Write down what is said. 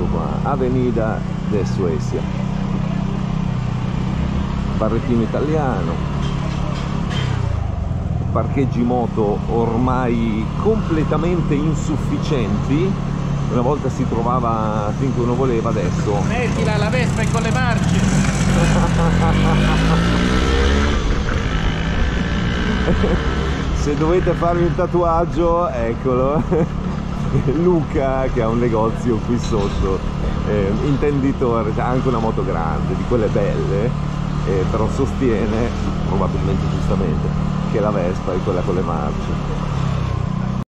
ecco qua Avenida de Suecia. Barrettino italiano. Parcheggi moto ormai completamente insufficienti. Una volta si trovava finché uno voleva adesso mettila la Vespa con le marce. Se dovete farvi un tatuaggio eccolo Luca che ha un negozio qui sotto eh, intenditore ha anche una moto grande di quelle belle eh, però sostiene probabilmente giustamente che la Vespa è quella con le marce